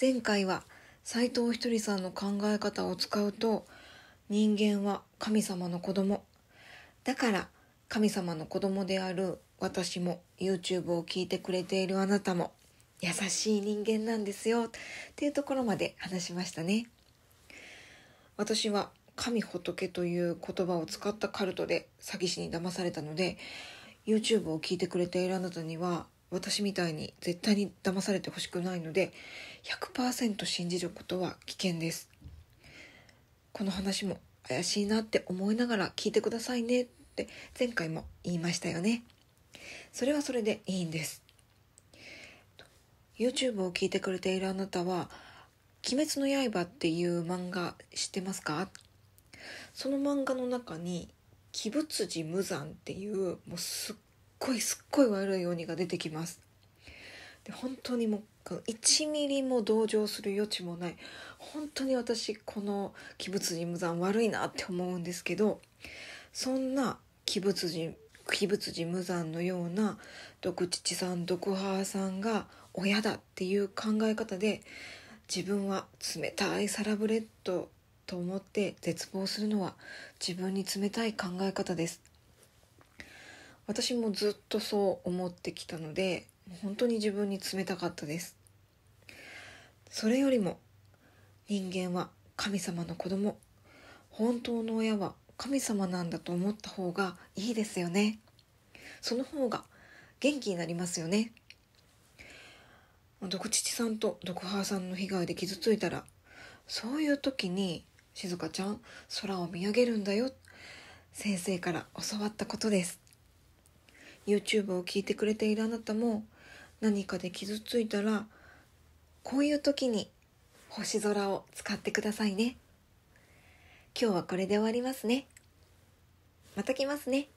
前回は斉藤ひとりさんの考え方を使うと人間は神様の子供。だから神様の子供である私も YouTube を聞いてくれているあなたも優しい人間なんですよ。っていうところまで話しましたね。私は神仏という言葉を使ったカルトで詐欺師に騙されたので YouTube を聞いてくれているあなたには私みたいに絶対に騙されてほしくないので100%信じることは危険です。この話も怪しいなって思いながら聞いてくださいねって前回も言いましたよね。それはそれでいいんです。YouTube を聞いてくれているあなたは「鬼滅の刃」っていう漫画知ってますか？その漫画の中に「鬼仏寺無惨」っていうもうすっごいすっごい悪い鬼が出てきます。で本当にもう1ミリも同情する余地もない。本当に私この鬼仏寺無惨悪いなって思うんですけどそんな鬼仏寺鬼仏寺無惨のような毒父さん毒母さんが親だっていう考え方で自分は冷たいサラブレッドと思って絶望するのは自分に冷たい考え方です。私もずっとそう思ってきたので本当に自分に冷たかったです。それよりも人間は神様の子供本当の親は神様なんだと思った方がいいですよね。その方が元気になりますよね。毒父さんと毒母さんの被害で傷ついたらそういう時に「静香ちゃん空を見上げるんだよ」先生から教わったことです。YouTube を聞いてくれているあなたも何かで傷ついたらこういう時に星空を使ってくださいね。今日はこれで終わりますね。また来ますね。